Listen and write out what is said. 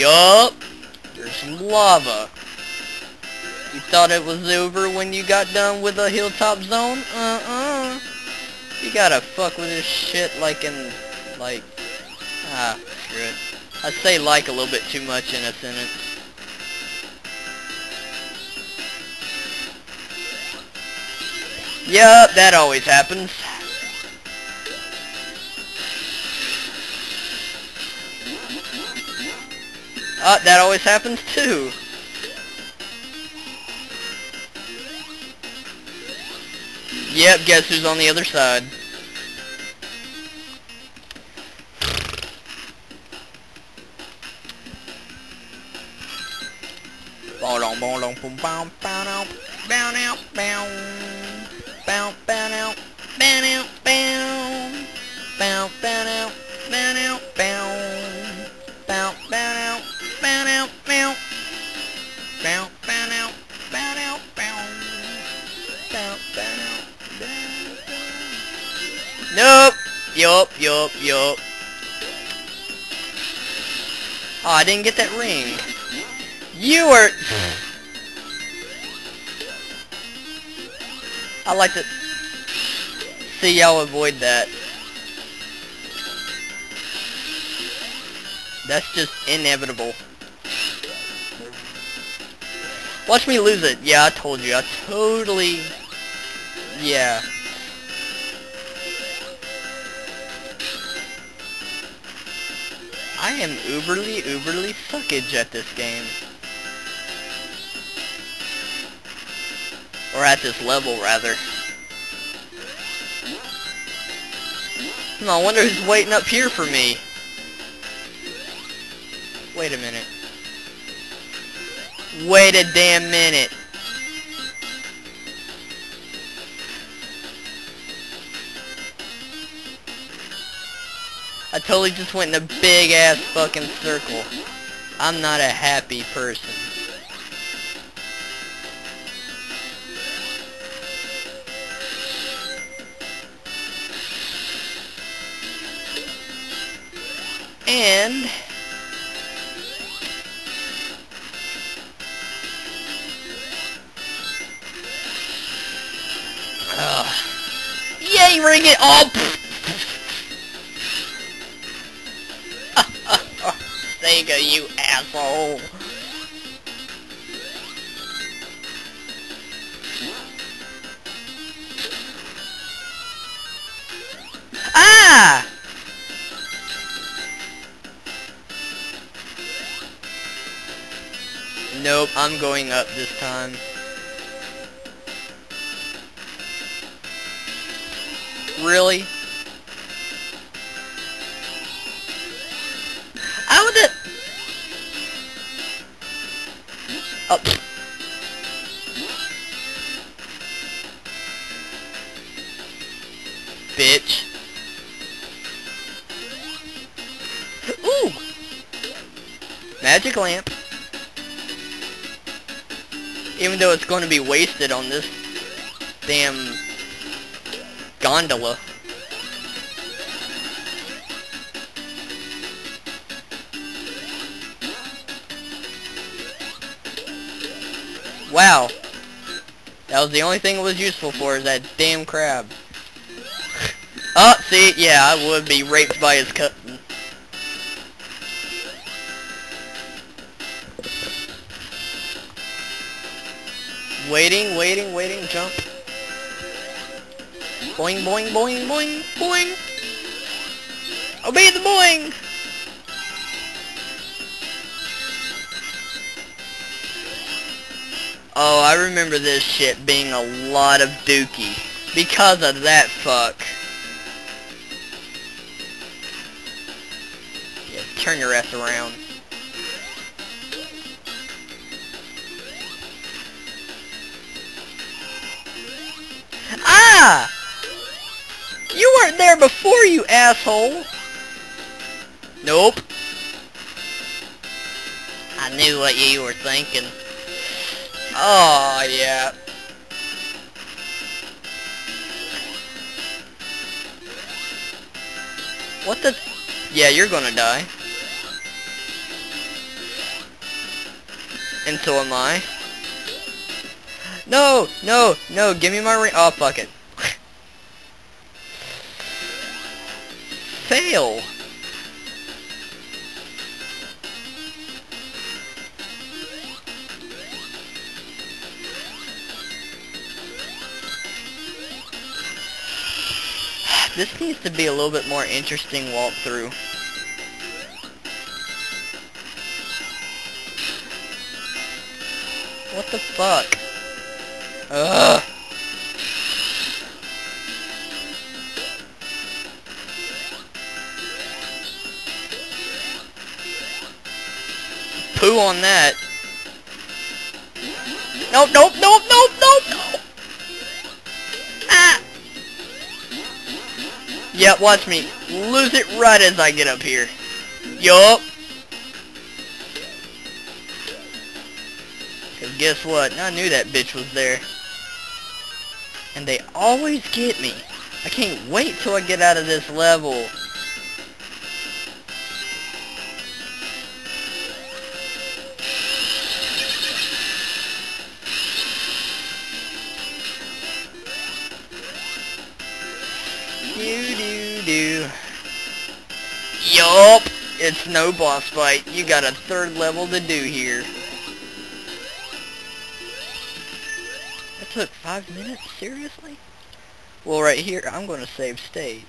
Yup. There's lava. You thought it was over when you got done with the hilltop zone? Uh-uh. You gotta fuck with this shit like in, like, ah, screw it. I say like a little bit too much in a sentence. Yup, that always happens. Uh, that always happens too. Yep, guess who's on the other side? Bow bow bow bow bow Yup, yup, yup. Oh, I didn't get that ring. You are... I like to see y'all avoid that. That's just inevitable. Watch me lose it. Yeah, I told you. I totally... Yeah. I am uberly, uberly suckage at this game. Or at this level, rather. No wonder who's waiting up here for me. Wait a minute. Wait a damn minute. Totally just went in a big ass fucking circle. I'm not a happy person. And Ugh. Yay, ring it! Oh, You asshole! Ah! Nope, I'm going up this time. Really? Magic lamp. Even though it's going to be wasted on this damn gondola. Wow. That was the only thing it was useful for is that damn crab. oh, see, yeah, I would be raped by his Waiting, waiting, waiting, jump. Boing, boing, boing, boing, boing. Obey the boing! Oh, I remember this shit being a lot of dookie. Because of that fuck. Yeah, turn your ass around. Ah! You weren't there before, you asshole! Nope. I knew what you were thinking. Oh, yeah. What the... Yeah, you're gonna die. And so am I. No, no, no, give me my ring. Oh, fuck it. Fail. This needs to be a little bit more interesting walkthrough. What the fuck? Ugh. Poo on that. Nope, nope, nope, nope, nope, nope. Ah. Yeah, watch me. Lose it right as I get up here. Yup. Cause guess what? I knew that bitch was there. And they always get me. I can't wait till I get out of this level. Do do do. Yup! It's no boss fight. You got a third level to do here. Took five minutes? Seriously? Well, right here, I'm going to save state.